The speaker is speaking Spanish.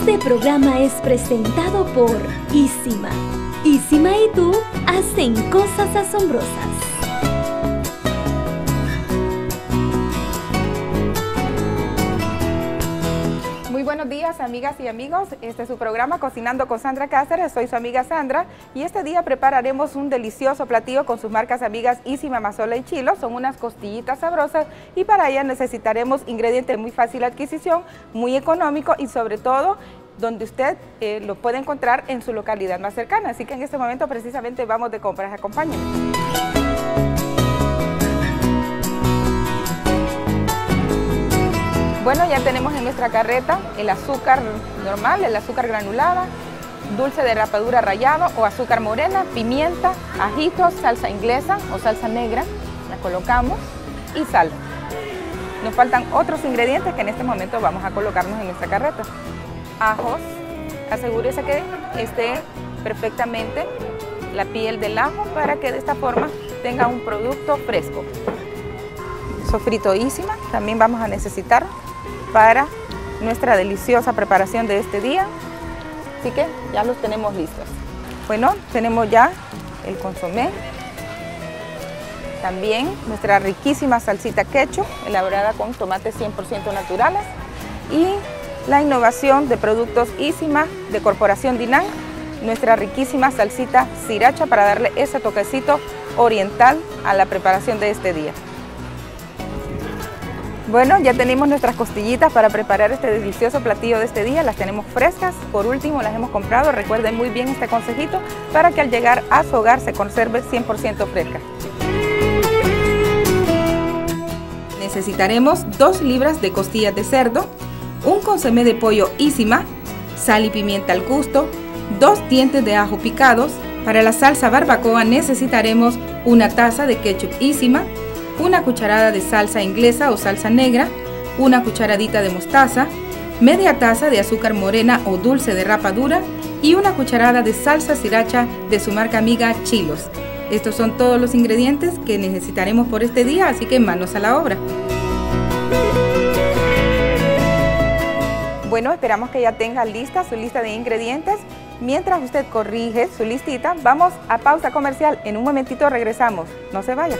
Este programa es presentado por Isima. Isima y tú hacen cosas asombrosas. Buenos días amigas y amigos, este es su programa Cocinando con Sandra Cáceres, soy su amiga Sandra y este día prepararemos un delicioso platillo con sus marcas amigas Isima Mazola y Chilo, son unas costillitas sabrosas y para ellas necesitaremos ingredientes muy fácil de adquisición, muy económico y sobre todo donde usted eh, lo puede encontrar en su localidad más cercana. Así que en este momento precisamente vamos de compras. Acompáñenme. Bueno, ya tenemos en nuestra carreta el azúcar normal, el azúcar granulada, dulce de rapadura rallado o azúcar morena, pimienta, ajitos, salsa inglesa o salsa negra, la colocamos y sal. Nos faltan otros ingredientes que en este momento vamos a colocarnos en nuestra carreta ajos, asegúrese que esté perfectamente la piel del ajo para que de esta forma tenga un producto fresco. Sofritoísima también vamos a necesitar para nuestra deliciosa preparación de este día. Así que ya los tenemos listos. Bueno, tenemos ya el consomé, también nuestra riquísima salsita ketchup elaborada con tomates 100% naturales y la innovación de productos Isima de Corporación Dinan, nuestra riquísima salsita sriracha para darle ese toquecito oriental a la preparación de este día. Bueno, ya tenemos nuestras costillitas para preparar este delicioso platillo de este día, las tenemos frescas, por último las hemos comprado, recuerden muy bien este consejito para que al llegar a su hogar se conserve 100% fresca. Necesitaremos 2 libras de costillas de cerdo, un consomé de pollo ísima, sal y pimienta al gusto, dos dientes de ajo picados. Para la salsa barbacoa necesitaremos una taza de ketchup ísima, una cucharada de salsa inglesa o salsa negra, una cucharadita de mostaza, media taza de azúcar morena o dulce de rapadura y una cucharada de salsa sriracha de su marca amiga Chilos. Estos son todos los ingredientes que necesitaremos por este día, así que manos a la obra. Bueno, esperamos que ya tenga lista su lista de ingredientes. Mientras usted corrige su listita, vamos a pausa comercial. En un momentito regresamos. No se vaya.